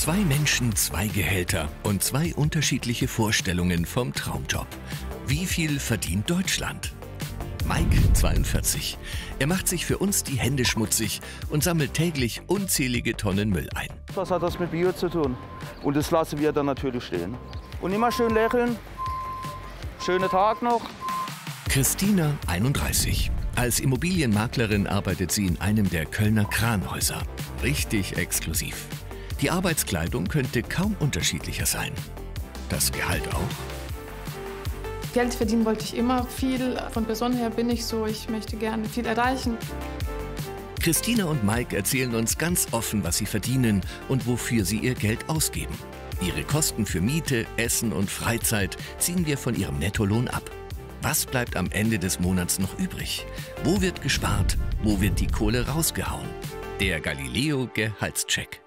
Zwei Menschen, zwei Gehälter und zwei unterschiedliche Vorstellungen vom Traumjob. Wie viel verdient Deutschland? Mike, 42. Er macht sich für uns die Hände schmutzig und sammelt täglich unzählige Tonnen Müll ein. Was hat das mit Bio zu tun? Und das lassen wir dann natürlich stehen. Und immer schön lächeln. Schönen Tag noch. Christina, 31. Als Immobilienmaklerin arbeitet sie in einem der Kölner Kranhäuser. Richtig exklusiv. Die Arbeitskleidung könnte kaum unterschiedlicher sein. Das Gehalt auch? Geld verdienen wollte ich immer viel. Von Person her bin ich so, ich möchte gerne viel erreichen. Christina und Mike erzählen uns ganz offen, was sie verdienen und wofür sie ihr Geld ausgeben. Ihre Kosten für Miete, Essen und Freizeit ziehen wir von ihrem Nettolohn ab. Was bleibt am Ende des Monats noch übrig? Wo wird gespart? Wo wird die Kohle rausgehauen? Der Galileo Gehaltscheck.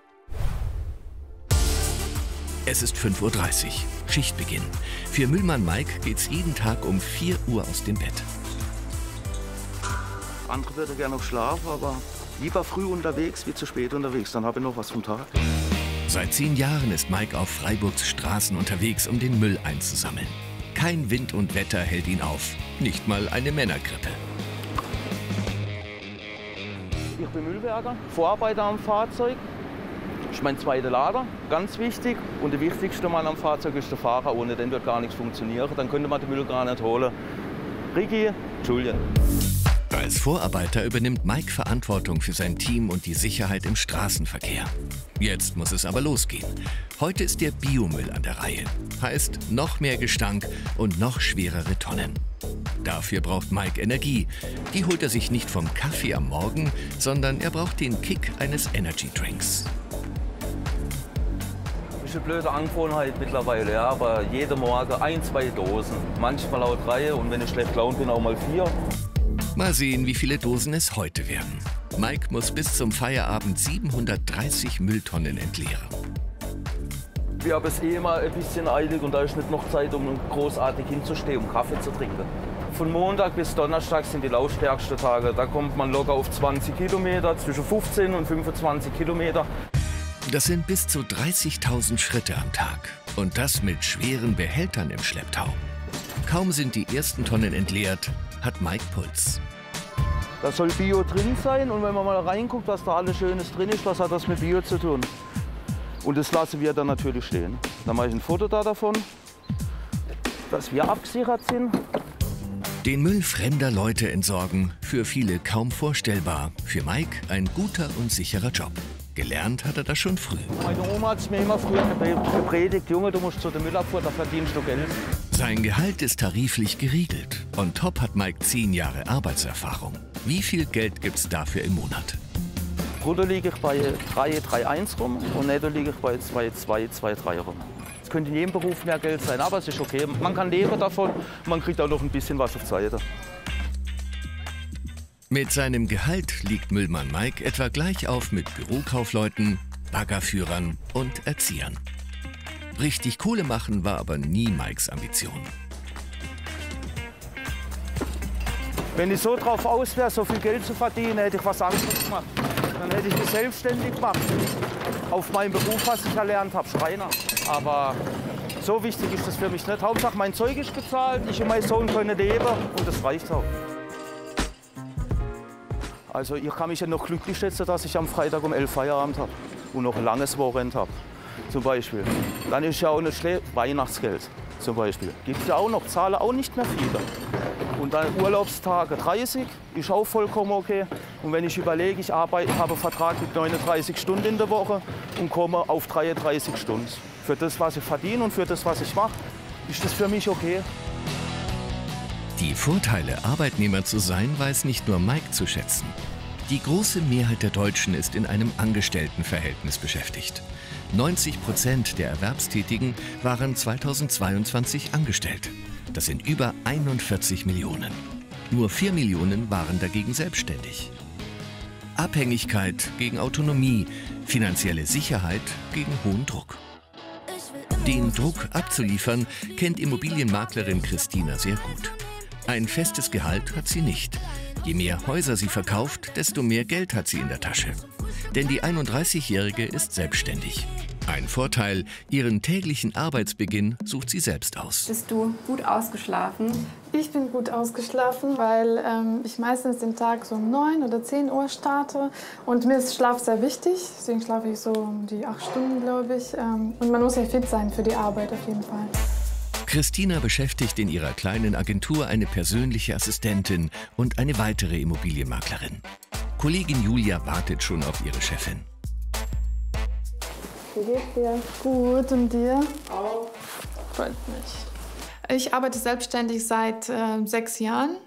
Es ist 5.30 Uhr, Schichtbeginn. Für Müllmann Mike geht's jeden Tag um 4 Uhr aus dem Bett. Andere würde gerne noch schlafen, aber lieber früh unterwegs wie zu spät unterwegs. Dann habe ich noch was vom Tag. Seit zehn Jahren ist Mike auf Freiburgs Straßen unterwegs, um den Müll einzusammeln. Kein Wind und Wetter hält ihn auf. Nicht mal eine Männergrippe. Ich bin Müllwerker, Vorarbeiter am Fahrzeug. Das ist mein zweiter Lader, ganz wichtig. Und der wichtigste Mann am Fahrzeug ist der Fahrer. Ohne den wird gar nichts funktionieren. Dann könnte man den Müll gar nicht holen. Ricky, Julian. Als Vorarbeiter übernimmt Mike Verantwortung für sein Team und die Sicherheit im Straßenverkehr. Jetzt muss es aber losgehen. Heute ist der Biomüll an der Reihe. Heißt noch mehr Gestank und noch schwerere Tonnen. Dafür braucht Mike Energie. Die holt er sich nicht vom Kaffee am Morgen, sondern er braucht den Kick eines Energy Drinks. Ist eine blöde Angewohnheit mittlerweile, ja, aber jeden Morgen ein, zwei Dosen. Manchmal auch drei und wenn ich schlecht gelaunt bin, auch mal vier. Mal sehen, wie viele Dosen es heute werden. Mike muss bis zum Feierabend 730 Mülltonnen entleeren. Wir haben es eh immer ein bisschen eilig und da ist nicht noch Zeit, um großartig hinzustehen, um Kaffee zu trinken. Von Montag bis Donnerstag sind die lautstärksten Tage. Da kommt man locker auf 20 Kilometer, zwischen 15 und 25 Kilometer. Das sind bis zu 30.000 Schritte am Tag. Und das mit schweren Behältern im Schlepptau. Kaum sind die ersten Tonnen entleert, hat Mike Puls. Da soll Bio drin sein und wenn man mal reinguckt, was da alles Schönes drin ist, was hat das mit Bio zu tun? Und das lassen wir dann natürlich stehen. Dann mache ich ein Foto da davon, dass wir abgesichert sind. Den Müll fremder Leute entsorgen, für viele kaum vorstellbar. Für Mike ein guter und sicherer Job. Gelernt hat er das schon früh. Meine Oma hat es mir immer früher gepredigt, Junge, du musst zu der Müllabfuhr, da verdienst du Geld. Sein Gehalt ist tariflich geregelt. On top hat Mike zehn Jahre Arbeitserfahrung. Wie viel Geld gibt's dafür im Monat? Brutto liege ich bei 3,31 rum und netto liege ich bei 2,223 rum. Es könnte in jedem Beruf mehr Geld sein, aber es ist okay. Man kann leben davon, man kriegt auch noch ein bisschen was auf Seite. Mit seinem Gehalt liegt Müllmann Mike etwa gleich auf mit Bürokaufleuten, Baggerführern und Erziehern. Richtig Kohle machen war aber nie Mikes Ambition. Wenn ich so drauf aus wäre, so viel Geld zu verdienen, hätte ich was anderes gemacht. Dann hätte ich mich selbstständig gemacht. Auf meinem Beruf, was ich erlernt habe, Schreiner. Aber so wichtig ist das für mich nicht. Hauptsache, mein Zeug ist gezahlt, ich und mein Sohn können leben und das reicht auch. Also ich kann mich ja noch glücklich schätzen, dass ich am Freitag um 11 Feierabend habe und noch ein langes Wochenende habe. Zum Beispiel. Dann ist ja auch nicht schlecht, Weihnachtsgeld zum Beispiel. Gibt ja auch noch, zahle auch nicht mehr viele. Und dann Urlaubstage 30 ist auch vollkommen okay. Und wenn ich überlege, ich arbeite, habe einen Vertrag mit 39 Stunden in der Woche und komme auf 33 Stunden. Für das, was ich verdiene und für das, was ich mache, ist das für mich okay. Die Vorteile, Arbeitnehmer zu sein, weiß nicht nur Mike zu schätzen. Die große Mehrheit der Deutschen ist in einem Angestelltenverhältnis beschäftigt. 90 Prozent der Erwerbstätigen waren 2022 angestellt. Das sind über 41 Millionen. Nur 4 Millionen waren dagegen selbstständig. Abhängigkeit gegen Autonomie, finanzielle Sicherheit gegen hohen Druck. Den Druck abzuliefern kennt Immobilienmaklerin Christina sehr gut. Ein festes Gehalt hat sie nicht. Je mehr Häuser sie verkauft, desto mehr Geld hat sie in der Tasche. Denn die 31-Jährige ist selbstständig. Ein Vorteil, ihren täglichen Arbeitsbeginn sucht sie selbst aus. Bist du gut ausgeschlafen? Ich bin gut ausgeschlafen, weil ähm, ich meistens den Tag so um 9 oder 10 Uhr starte. Und mir ist Schlaf sehr wichtig. Deswegen schlafe ich so um die 8 Stunden, glaube ich. Ähm, und man muss ja fit sein für die Arbeit auf jeden Fall. Christina beschäftigt in ihrer kleinen Agentur eine persönliche Assistentin und eine weitere Immobilienmaklerin. Kollegin Julia wartet schon auf ihre Chefin. Wie geht's dir? Gut, und dir? Auch. Freut mich. Ich arbeite selbstständig seit äh, sechs Jahren.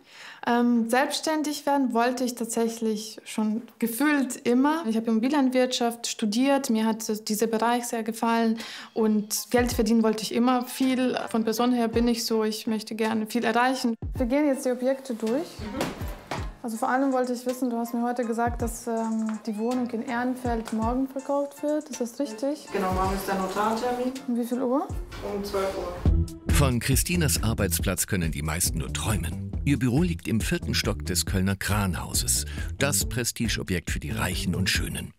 Ähm, selbstständig werden wollte ich tatsächlich schon gefühlt immer. Ich habe Immobilienwirtschaft studiert, mir hat dieser Bereich sehr gefallen und Geld verdienen wollte ich immer viel. Von Person her bin ich so, ich möchte gerne viel erreichen. Wir gehen jetzt die Objekte durch. Mhm. Also vor allem wollte ich wissen, du hast mir heute gesagt, dass ähm, die Wohnung in Ehrenfeld morgen verkauft wird. Ist das richtig? Genau, morgen ist der Notartermin. Um wie viel Uhr? Um 12 Uhr. Von Christinas Arbeitsplatz können die meisten nur träumen. Ihr Büro liegt im vierten Stock des Kölner Kranhauses. Das Prestigeobjekt für die Reichen und Schönen.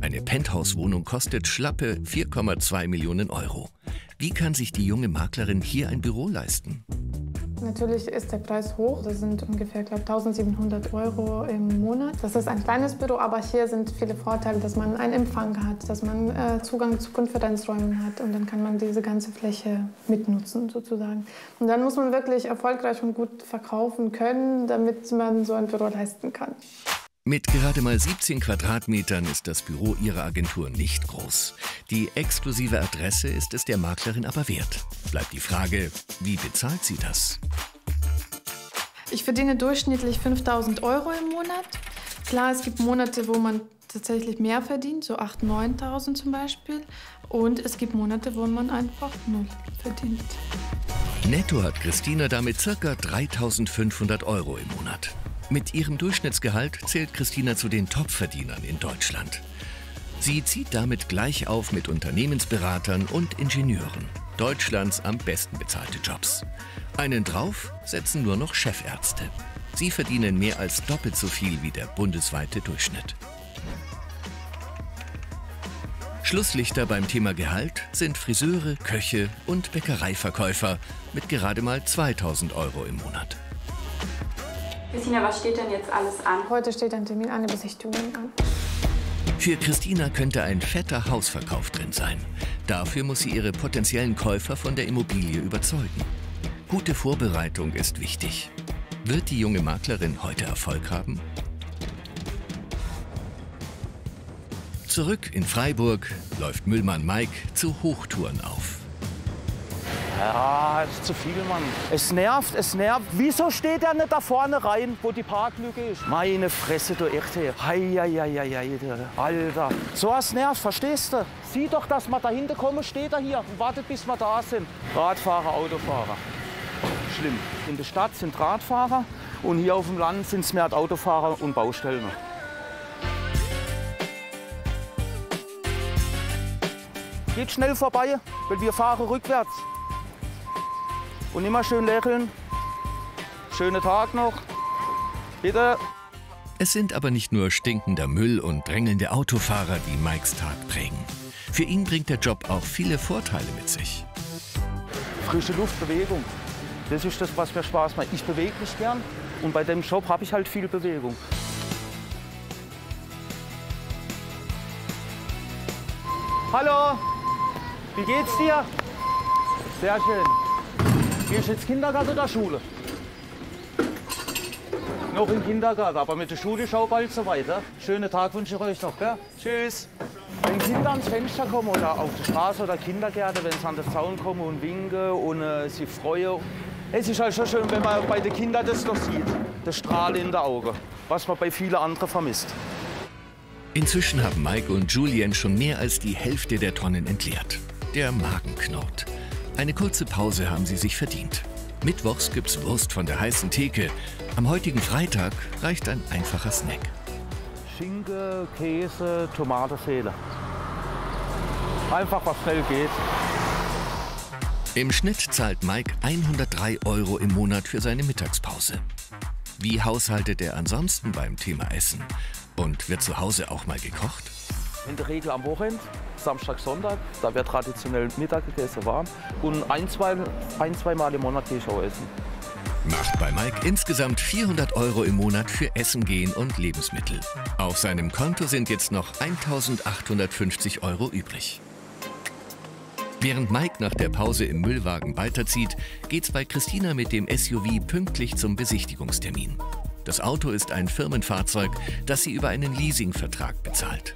Eine Penthouse-Wohnung kostet schlappe 4,2 Millionen Euro. Wie kann sich die junge Maklerin hier ein Büro leisten? Natürlich ist der Preis hoch. Das sind ungefähr, glaube 1700 Euro im Monat. Das ist ein kleines Büro, aber hier sind viele Vorteile, dass man einen Empfang hat, dass man äh, Zugang zu Konferenzräumen hat und dann kann man diese ganze Fläche mitnutzen sozusagen. Und dann muss man wirklich erfolgreich und gut verkaufen können, damit man so ein Büro leisten kann. Mit gerade mal 17 Quadratmetern ist das Büro ihrer Agentur nicht groß. Die exklusive Adresse ist es der Maklerin aber wert. Bleibt die Frage, wie bezahlt sie das? Ich verdiene durchschnittlich 5000 Euro im Monat. Klar, es gibt Monate, wo man tatsächlich mehr verdient, so 8.000, 9.000 zum Beispiel. Und es gibt Monate, wo man einfach null verdient. Netto hat Christina damit ca. 3.500 Euro im Monat. Mit ihrem Durchschnittsgehalt zählt Christina zu den Topverdienern in Deutschland. Sie zieht damit gleich auf mit Unternehmensberatern und Ingenieuren. Deutschlands am besten bezahlte Jobs. Einen drauf setzen nur noch Chefärzte. Sie verdienen mehr als doppelt so viel wie der bundesweite Durchschnitt. Schlusslichter beim Thema Gehalt sind Friseure, Köche und Bäckereiverkäufer mit gerade mal 2000 Euro im Monat. Christina, was steht denn jetzt alles an? Heute steht ein Termin, eine Besichtigung an. Für Christina könnte ein fetter Hausverkauf drin sein. Dafür muss sie ihre potenziellen Käufer von der Immobilie überzeugen. Gute Vorbereitung ist wichtig. Wird die junge Maklerin heute Erfolg haben? Zurück in Freiburg läuft Müllmann Mike zu Hochtouren auf. Ja, das ist zu viel, Mann. Es nervt, es nervt. Wieso steht er nicht da vorne rein, wo die Parklücke ist? Meine Fresse, du echt. Heieieiei, Alter. So was nervt, verstehst du? Sieh doch, dass wir da hinten kommen, steht er hier und wartet, bis wir da sind. Radfahrer, Autofahrer. Schlimm. In der Stadt sind Radfahrer und hier auf dem Land sind es mehr Autofahrer und Baustellen. Geht schnell vorbei, weil wir fahren rückwärts. Und immer schön lächeln. Schönen Tag noch. Bitte. Es sind aber nicht nur stinkender Müll und drängelnde Autofahrer, die Mikes Tag prägen. Für ihn bringt der Job auch viele Vorteile mit sich. Frische Luft, Bewegung. Das ist das, was mir Spaß macht. Ich bewege mich gern und bei dem Job habe ich halt viel Bewegung. Hallo, wie geht's dir? Sehr schön. Gehst du jetzt Kindergarten oder Schule? Noch im Kindergarten, aber mit der Schule schau bald so weiter. Schönen Tag wünsche ich euch noch. Gell? Tschüss. Wenn Kinder ans Fenster kommen oder auf die Straße oder Kindergärten, wenn sie an den Zaun kommen und winken und äh, sich freuen. Es ist halt schon schön, wenn man bei den Kindern das noch sieht. Das Strahl in den Augen, was man bei vielen anderen vermisst. Inzwischen haben Mike und Julien schon mehr als die Hälfte der Tonnen entleert. Der Magen knurrt. Eine kurze Pause haben sie sich verdient. Mittwochs gibt's Wurst von der heißen Theke. Am heutigen Freitag reicht ein einfacher Snack. Schinken, Käse, Tomate, Fehler. Einfach was schnell geht. Im Schnitt zahlt Mike 103 Euro im Monat für seine Mittagspause. Wie haushaltet er ansonsten beim Thema Essen? Und wird zu Hause auch mal gekocht? In der Regel am Wochenende. Samstag, Sonntag. Da wird traditionell Mittag gegessen, warm. Und ein, zwei, ein, zwei Mal im Monat gehe ich auch essen. Macht bei Mike insgesamt 400 Euro im Monat für Essen gehen und Lebensmittel. Auf seinem Konto sind jetzt noch 1850 Euro übrig. Während Mike nach der Pause im Müllwagen weiterzieht, geht's bei Christina mit dem SUV pünktlich zum Besichtigungstermin. Das Auto ist ein Firmenfahrzeug, das sie über einen Leasingvertrag bezahlt.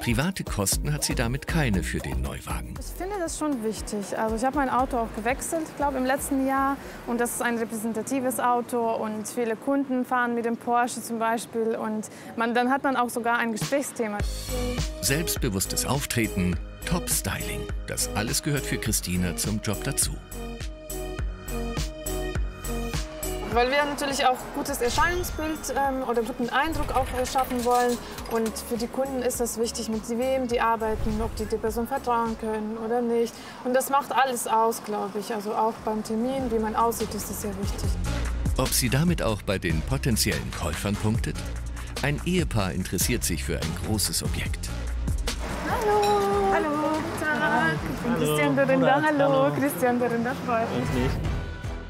Private Kosten hat sie damit keine für den Neuwagen. Ich finde das schon wichtig. Also ich habe mein Auto auch gewechselt, glaube im letzten Jahr. Und das ist ein repräsentatives Auto und viele Kunden fahren mit dem Porsche zum Beispiel. Und man, dann hat man auch sogar ein Gesprächsthema. Selbstbewusstes Auftreten, Top-Styling. Das alles gehört für Christina zum Job dazu. Weil wir natürlich auch gutes Erscheinungsbild ähm, oder guten Eindruck auch schaffen wollen. Und für die Kunden ist es wichtig, mit wem die arbeiten, ob die der Person vertrauen können oder nicht. Und das macht alles aus, glaube ich. Also auch beim Termin, wie man aussieht, ist das sehr wichtig. Ob sie damit auch bei den potenziellen Käufern punktet? Ein Ehepaar interessiert sich für ein großes Objekt. Hallo. Hallo. Guten Tag. Ich bin Christian Dorinder. Hallo. Christian Dorinder freut mich.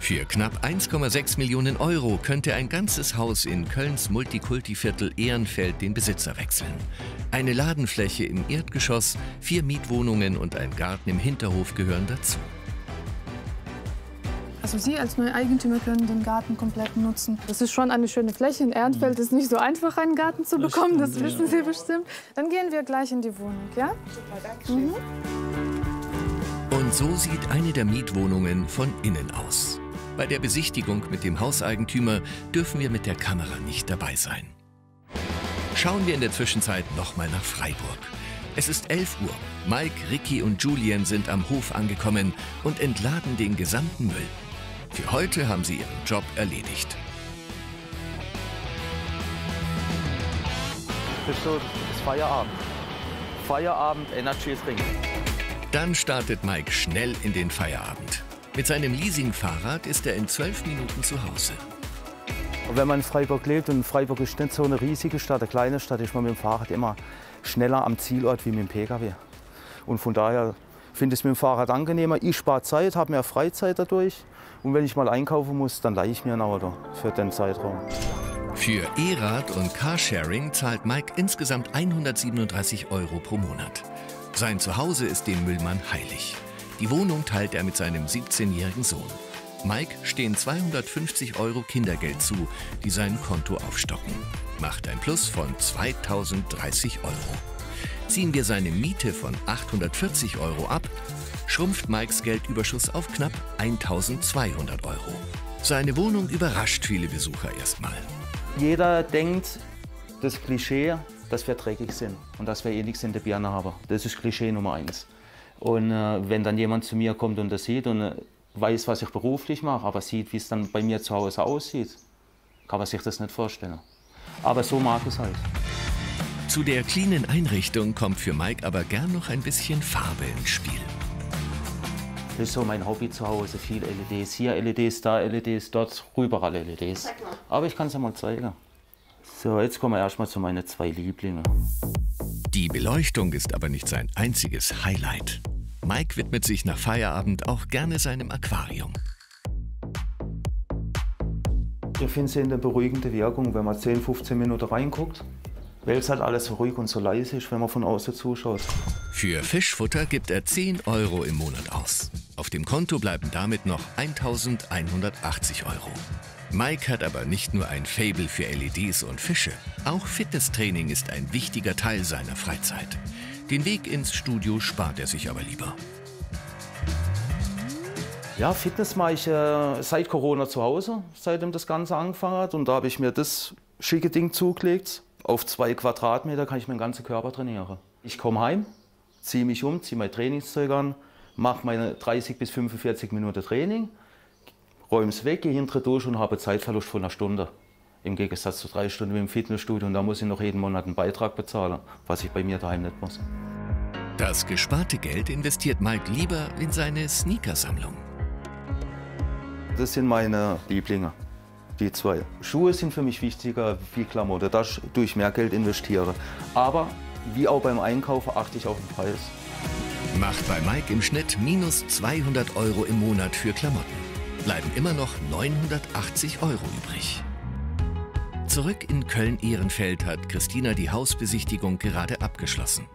Für knapp 1,6 Millionen Euro könnte ein ganzes Haus in Kölns Multikulti-Viertel Ehrenfeld den Besitzer wechseln. Eine Ladenfläche im Erdgeschoss, vier Mietwohnungen und ein Garten im Hinterhof gehören dazu. Also Sie als neue Eigentümer können den Garten komplett nutzen. Das ist schon eine schöne Fläche. In Ehrenfeld ist nicht so einfach, einen Garten zu bekommen. Das wissen Sie bestimmt. Dann gehen wir gleich in die Wohnung, ja? Mhm. Und so sieht eine der Mietwohnungen von innen aus. Bei der Besichtigung mit dem Hauseigentümer dürfen wir mit der Kamera nicht dabei sein. Schauen wir in der Zwischenzeit nochmal nach Freiburg. Es ist 11 Uhr. Mike, Ricky und Julien sind am Hof angekommen und entladen den gesamten Müll. Für heute haben sie ihren Job erledigt. Das ist so das Feierabend. Feierabend, Energy Drink. Dann startet Mike schnell in den Feierabend. Mit seinem Leasingfahrrad ist er in zwölf Minuten zu Hause. Wenn man in Freiburg lebt und Freiburg ist nicht so eine riesige Stadt, eine kleine Stadt, ist man mit dem Fahrrad immer schneller am Zielort wie mit dem Pkw. Und von daher finde ich es mit dem Fahrrad angenehmer. Ich spare Zeit, habe mehr Freizeit dadurch. Und wenn ich mal einkaufen muss, dann leihe ich mir ein Auto für den Zeitraum. Für E-Rad und Carsharing zahlt Mike insgesamt 137 Euro pro Monat. Sein Zuhause ist dem Müllmann heilig. Die Wohnung teilt er mit seinem 17-jährigen Sohn. Mike stehen 250 Euro Kindergeld zu, die sein Konto aufstocken. Macht ein Plus von 2030 Euro. Ziehen wir seine Miete von 840 Euro ab, schrumpft Mikes Geldüberschuss auf knapp 1200 Euro. Seine Wohnung überrascht viele Besucher erstmal. Jeder denkt, das Klischee, dass wir dreckig sind und dass wir nichts in der Birne haben. Das ist Klischee Nummer eins. Und äh, wenn dann jemand zu mir kommt und das sieht und äh, weiß, was ich beruflich mache, aber sieht, wie es dann bei mir zu Hause aussieht, kann man sich das nicht vorstellen. Aber so mag es halt. Zu der cleanen Einrichtung kommt für Mike aber gern noch ein bisschen Farbe ins Spiel. Das ist so mein Hobby zu Hause. Viel LEDs. Hier LEDs, da LEDs, dort überall LEDs. Aber ich kann es ja mal zeigen. So, jetzt kommen wir erstmal zu meinen zwei Lieblingen. Die Beleuchtung ist aber nicht sein einziges Highlight. Mike widmet sich nach Feierabend auch gerne seinem Aquarium. Ich finde sie eine beruhigende Wirkung, wenn man 10, 15 Minuten reinguckt, weil es halt alles so ruhig und so leise ist, wenn man von außen zuschaut. Für Fischfutter gibt er 10 Euro im Monat aus. Auf dem Konto bleiben damit noch 1180 Euro. Mike hat aber nicht nur ein Fable für LEDs und Fische. Auch Fitnesstraining ist ein wichtiger Teil seiner Freizeit. Den Weg ins Studio spart er sich aber lieber. Ja, Fitness mache ich äh, seit Corona zu Hause, seitdem das Ganze angefangen hat. Und da habe ich mir das schicke Ding zugelegt. Auf zwei Quadratmeter kann ich meinen ganzen Körper trainieren. Ich komme heim, ziehe mich um, ziehe mein Trainingszeug an, mache meine 30 bis 45 Minuten Training, räume es weg, gehe hinter durch und habe Zeitverlust von einer Stunde. Im Gegensatz zu drei Stunden im Fitnessstudio. Und da muss ich noch jeden Monat einen Beitrag bezahlen, was ich bei mir daheim nicht muss. Das gesparte Geld investiert Mike lieber in seine Sneakersammlung. Das sind meine Lieblinge, die zwei. Schuhe sind für mich wichtiger wie Klamotten, da ich mehr Geld investiere. Aber wie auch beim Einkaufen achte ich auf den Preis. Macht bei Mike im Schnitt minus 200 Euro im Monat für Klamotten. Bleiben immer noch 980 Euro übrig. Zurück in Köln-Ehrenfeld hat Christina die Hausbesichtigung gerade abgeschlossen.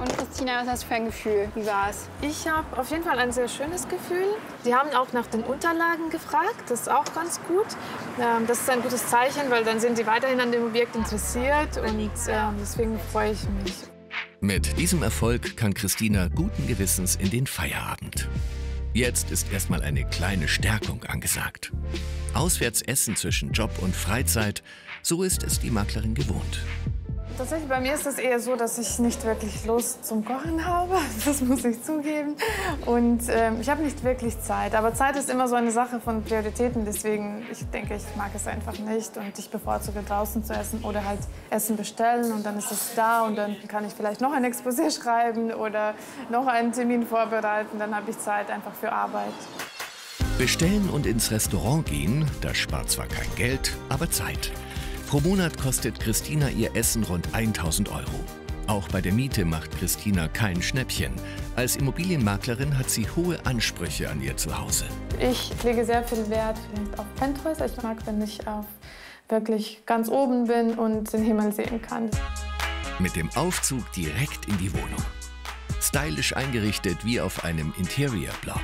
Und Christina, was hast du für ein Gefühl? Wie war es? Ich habe auf jeden Fall ein sehr schönes Gefühl. Sie haben auch nach den Unterlagen gefragt. Das ist auch ganz gut. Ähm, das ist ein gutes Zeichen, weil dann sind Sie weiterhin an dem Objekt interessiert. Und ähm, deswegen freue ich mich. Mit diesem Erfolg kann Christina guten Gewissens in den Feierabend. Jetzt ist erstmal eine kleine Stärkung angesagt. Auswärts essen zwischen Job und Freizeit, so ist es die Maklerin gewohnt. Tatsächlich bei mir ist es eher so, dass ich nicht wirklich Lust zum Kochen habe. Das muss ich zugeben. Und ähm, ich habe nicht wirklich Zeit. Aber Zeit ist immer so eine Sache von Prioritäten. Deswegen, ich denke, ich mag es einfach nicht. Und ich bevorzuge draußen zu essen oder halt Essen bestellen. Und dann ist es da. Und dann kann ich vielleicht noch ein Exposé schreiben oder noch einen Termin vorbereiten. Dann habe ich Zeit einfach für Arbeit. Bestellen und ins Restaurant gehen, das spart zwar kein Geld, aber Zeit. Pro Monat kostet Christina ihr Essen rund 1000 Euro. Auch bei der Miete macht Christina kein Schnäppchen. Als Immobilienmaklerin hat sie hohe Ansprüche an ihr Zuhause. Ich lege sehr viel Wert auf Penthäuser. Ich mag, wenn ich auf wirklich ganz oben bin und den Himmel sehen kann. Mit dem Aufzug direkt in die Wohnung. Stylisch eingerichtet wie auf einem Interior-Blog.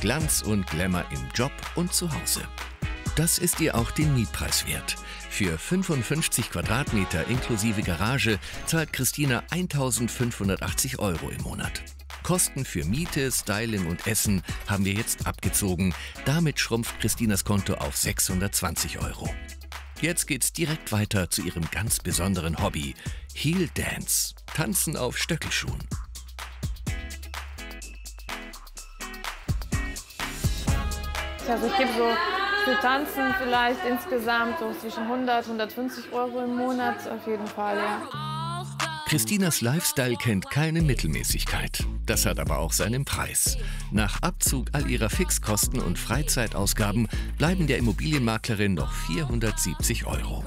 Glanz und Glamour im Job und zu Hause. Das ist ihr auch den Mietpreis wert. Für 55 Quadratmeter inklusive Garage zahlt Christina 1580 Euro im Monat. Kosten für Miete, Styling und Essen haben wir jetzt abgezogen. Damit schrumpft Christinas Konto auf 620 Euro. Jetzt geht's direkt weiter zu ihrem ganz besonderen Hobby: Heel Dance. Tanzen auf Stöckelschuhen. Also ich gebe so für Tanzen vielleicht insgesamt so zwischen 100 150 Euro im Monat auf jeden Fall, ja. Christinas Lifestyle kennt keine Mittelmäßigkeit. Das hat aber auch seinen Preis. Nach Abzug all ihrer Fixkosten und Freizeitausgaben bleiben der Immobilienmaklerin noch 470 Euro.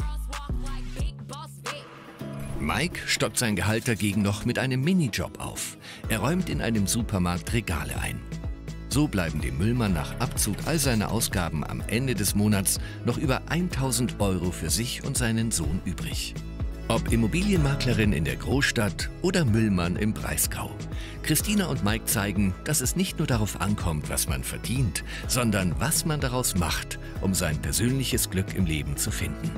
Mike stockt sein Gehalt dagegen noch mit einem Minijob auf. Er räumt in einem Supermarkt Regale ein. So bleiben dem Müllmann nach Abzug all seiner Ausgaben am Ende des Monats noch über 1000 Euro für sich und seinen Sohn übrig. Ob Immobilienmaklerin in der Großstadt oder Müllmann im Breisgau. Christina und Mike zeigen, dass es nicht nur darauf ankommt, was man verdient, sondern was man daraus macht, um sein persönliches Glück im Leben zu finden.